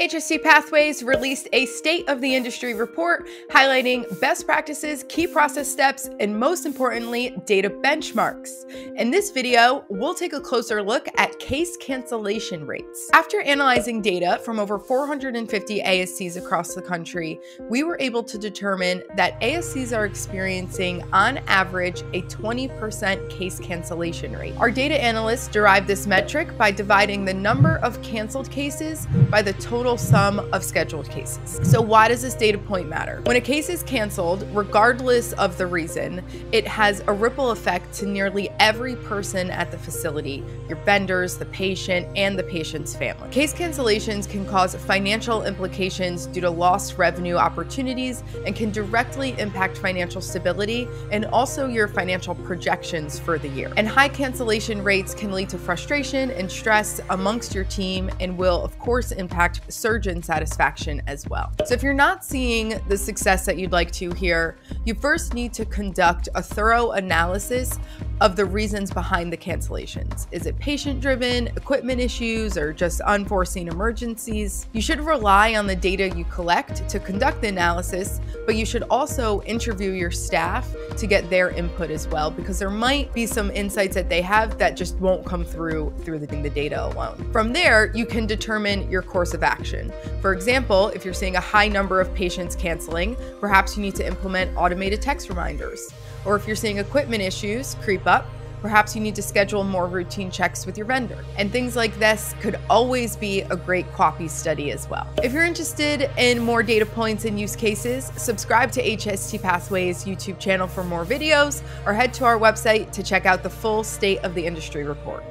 HST Pathways released a state of the industry report highlighting best practices, key process steps, and most importantly, data benchmarks. In this video, we'll take a closer look at case cancellation rates. After analyzing data from over 450 ASCs across the country, we were able to determine that ASCs are experiencing, on average, a 20% case cancellation rate. Our data analysts derived this metric by dividing the number of canceled cases by the total total sum of scheduled cases. So why does this data point matter? When a case is canceled, regardless of the reason, it has a ripple effect to nearly every person at the facility, your vendors, the patient, and the patient's family. Case cancellations can cause financial implications due to lost revenue opportunities and can directly impact financial stability and also your financial projections for the year. And high cancellation rates can lead to frustration and stress amongst your team and will, of course, impact surgeon satisfaction as well. So if you're not seeing the success that you'd like to here, you first need to conduct a thorough analysis of the reasons behind the cancellations. Is it patient driven, equipment issues, or just unforeseen emergencies? You should rely on the data you collect to conduct the analysis, but you should also interview your staff to get their input as well, because there might be some insights that they have that just won't come through through the, the data alone. From there, you can determine your course of action. For example, if you're seeing a high number of patients canceling, perhaps you need to implement automated text reminders. Or if you're seeing equipment issues creep up, perhaps you need to schedule more routine checks with your vendor. And things like this could always be a great QAPI study as well. If you're interested in more data points and use cases, subscribe to HST Pathways YouTube channel for more videos or head to our website to check out the full state of the industry report.